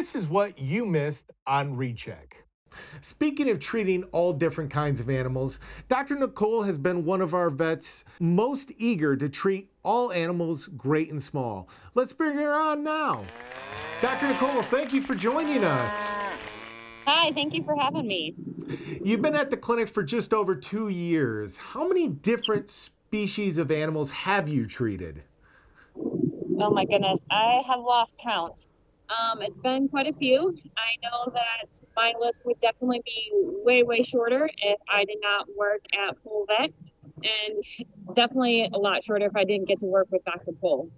This is what you missed on Recheck. Speaking of treating all different kinds of animals, Dr. Nicole has been one of our vets most eager to treat all animals, great and small. Let's bring her on now. Dr. Nicole, thank you for joining us. Hi, thank you for having me. You've been at the clinic for just over two years. How many different species of animals have you treated? Oh my goodness, I have lost count. Um, it's been quite a few. I know that my list would definitely be way, way shorter if I did not work at Pol Vet, and definitely a lot shorter if I didn't get to work with Dr. Pol.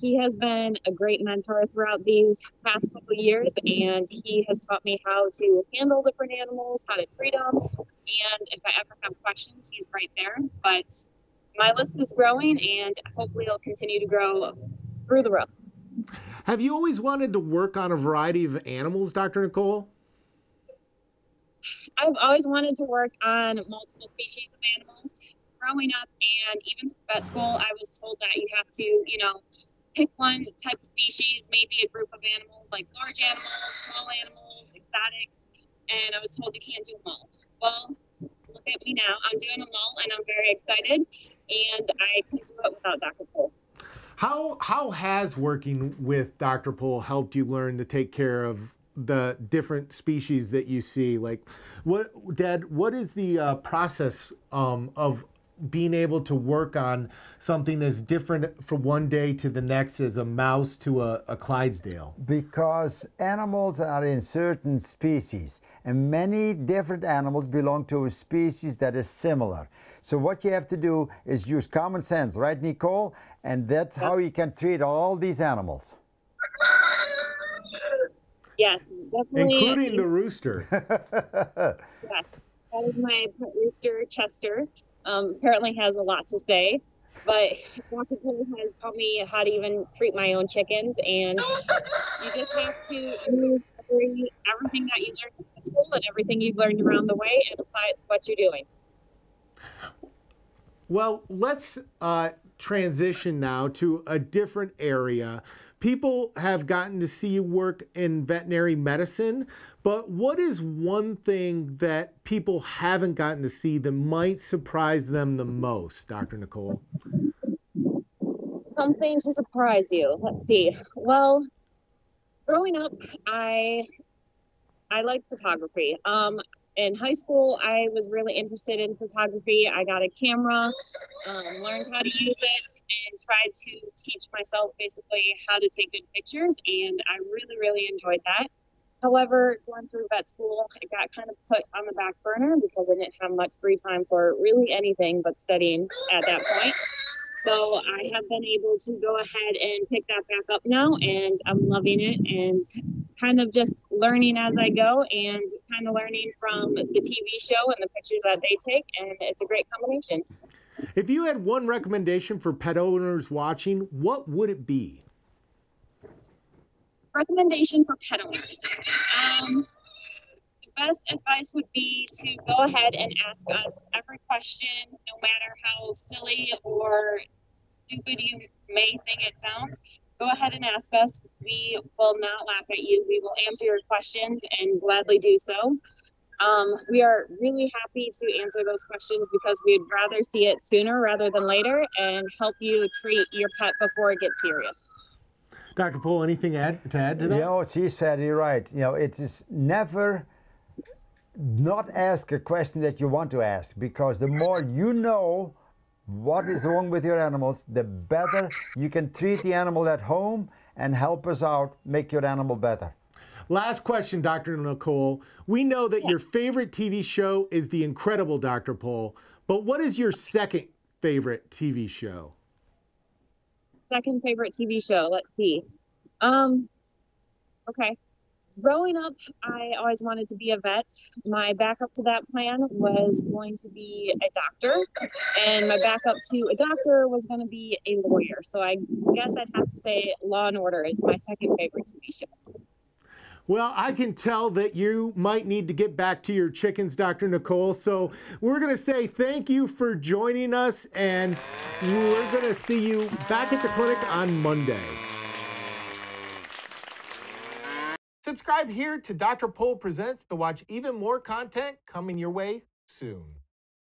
He has been a great mentor throughout these past couple years, and he has taught me how to handle different animals, how to treat them, and if I ever have questions, he's right there. But my list is growing, and hopefully it'll continue to grow through the roof. Have you always wanted to work on a variety of animals, Dr. Nicole? I've always wanted to work on multiple species of animals. Growing up and even through vet school, I was told that you have to, you know, pick one type of species, maybe a group of animals like large animals, small animals, exotics, and I was told you can't do them all. Well, look at me now. I'm doing them all and I'm very excited, and I can do it without Dr. Pol. How how has working with Dr. Pol helped you learn to take care of the different species that you see? Like, what, Dad? What is the uh, process um, of being able to work on something as different from one day to the next as a mouse to a, a Clydesdale? Because animals are in certain species, and many different animals belong to a species that is similar. So what you have to do is use common sense, right, Nicole? And that's how you can treat all these animals. Yes, definitely. Including the rooster. yes, that is my pet rooster, Chester. Um, apparently has a lot to say, but Dr. Pol has taught me how to even treat my own chickens, and you just have to use every, everything that you learned at school and everything you've learned around the way and apply it to what you're doing. Well, let's uh, transition now to a different area. People have gotten to see you work in veterinary medicine, but what is one thing that people haven't gotten to see that might surprise them the most, Dr. Nicole? Something to surprise you. Let's see. Well, growing up, I I like photography. Um, in high school, I was really interested in photography. I got a camera, um, learned how to use it, and tried to teach myself basically how to take good pictures. And I really, really enjoyed that. However, going through vet school, it got kind of put on the back burner because I didn't have much free time for really anything but studying at that point. So I have been able to go ahead and pick that back up now, and I'm loving it and kind of just learning as I go and kind of learning from the TV show and the pictures that they take, and it's a great combination. If you had one recommendation for pet owners watching, what would it be? Recommendation for pet owners. Um, best advice would be to go ahead and ask us every question, no matter how silly or stupid you may think it sounds. Go ahead and ask us. We will not laugh at you. We will answer your questions and gladly do so. Um, we are really happy to answer those questions because we'd rather see it sooner rather than later and help you treat your pet before it gets serious. Dr. Pol, anything add, to add to that? You know, she's very right. You know, it is never not ask a question that you want to ask because the more you know what is wrong with your animals, the better you can treat the animal at home and help us out, make your animal better. Last question, Dr. Nicole. We know that your favorite TV show is The Incredible Dr. Pol, but what is your second favorite TV show? Second favorite TV show, let's see. Um, okay growing up, I always wanted to be a vet. My backup to that plan was going to be a doctor, and my backup to a doctor was going to be a lawyer. So I guess I'd have to say Law and Order is my second favorite TV show. Well, I can tell that you might need to get back to your chickens, Dr. Nicole. So we're going to say thank you for joining us, and we're going to see you back at the clinic on Monday. Subscribe here to Dr. Pol Presents to watch even more content coming your way soon.